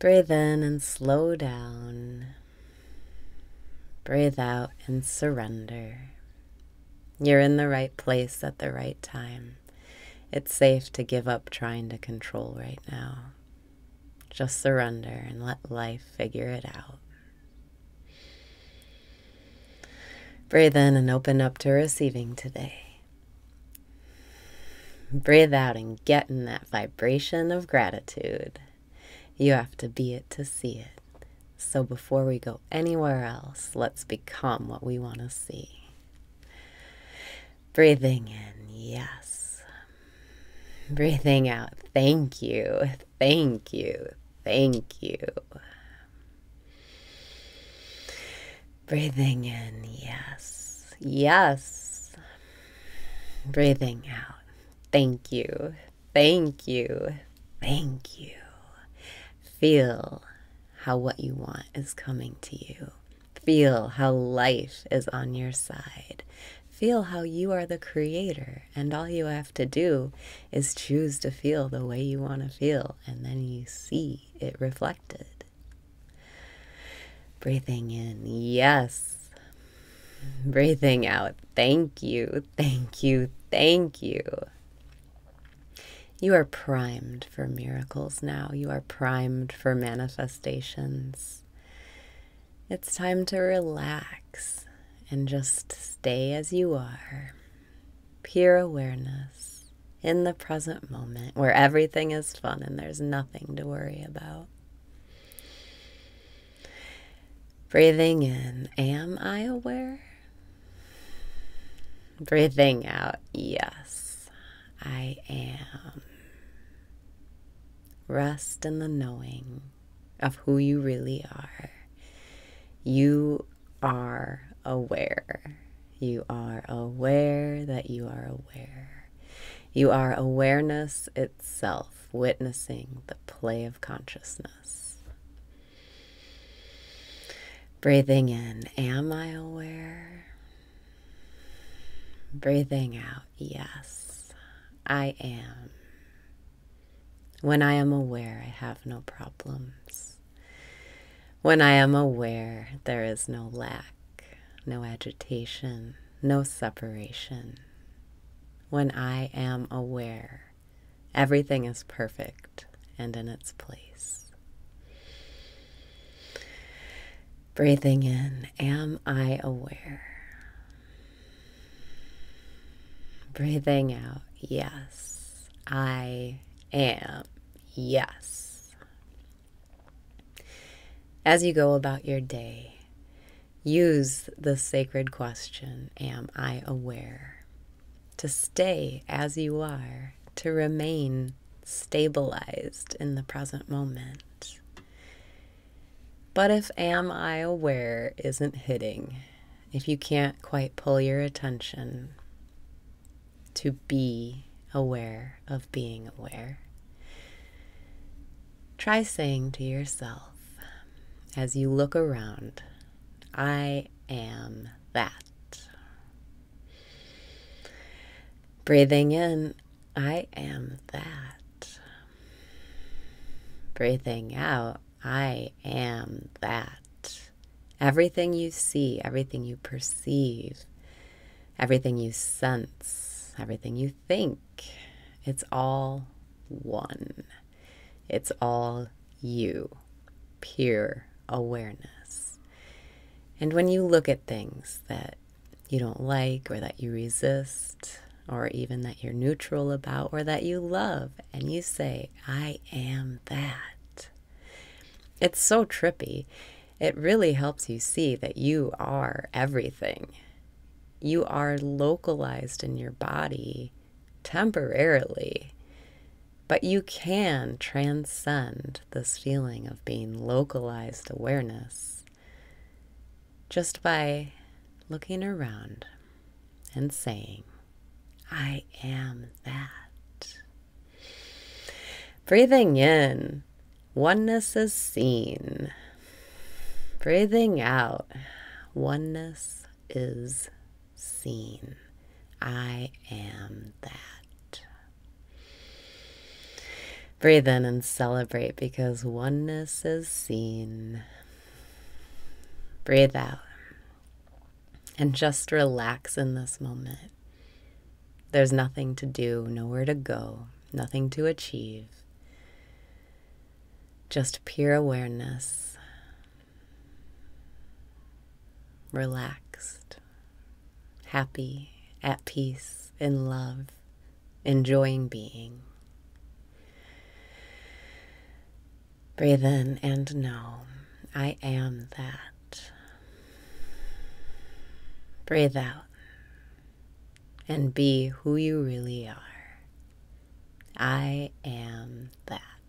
Breathe in and slow down. Breathe out and surrender. You're in the right place at the right time. It's safe to give up trying to control right now. Just surrender and let life figure it out. Breathe in and open up to receiving today. Breathe out and get in that vibration of gratitude. You have to be it to see it. So before we go anywhere else, let's become what we want to see. Breathing in, yes. Breathing out, thank you, thank you, thank you. Breathing in, yes, yes. Breathing out, thank you, thank you, thank you. Feel how what you want is coming to you. Feel how life is on your side. Feel how you are the creator, and all you have to do is choose to feel the way you want to feel, and then you see it reflected. Breathing in, yes. Breathing out, thank you, thank you, thank you. You are primed for miracles now. You are primed for manifestations. It's time to relax and just stay as you are. Pure awareness in the present moment where everything is fun and there's nothing to worry about. Breathing in, am I aware? Breathing out, yes, I am. Rest in the knowing of who you really are. You are aware. You are aware that you are aware. You are awareness itself, witnessing the play of consciousness. Breathing in, am I aware? Breathing out, yes, I am. When I am aware, I have no problems. When I am aware, there is no lack, no agitation, no separation. When I am aware, everything is perfect and in its place. Breathing in, am I aware? Breathing out, yes, I am yes. As you go about your day, use the sacred question Am I aware? To stay as you are, to remain stabilized in the present moment. But if am I aware isn't hitting, if you can't quite pull your attention to be aware of being aware. Try saying to yourself as you look around, I am that. Breathing in, I am that. Breathing out, I am that. Everything you see, everything you perceive, everything you sense, everything you think. It's all one. It's all you, pure awareness. And when you look at things that you don't like or that you resist, or even that you're neutral about or that you love, and you say, I am that. It's so trippy. It really helps you see that you are everything you are localized in your body temporarily, But you can transcend this feeling of being localized awareness just by looking around and saying, I am that. Breathing in, oneness is seen. Breathing out, oneness is seen. I am that. Breathe in and celebrate because oneness is seen. Breathe out and just relax in this moment. There's nothing to do, nowhere to go, nothing to achieve. Just pure awareness, relaxed, happy, at peace, in love, enjoying being. Breathe in and know I am that. Breathe out and be who you really are. I am that.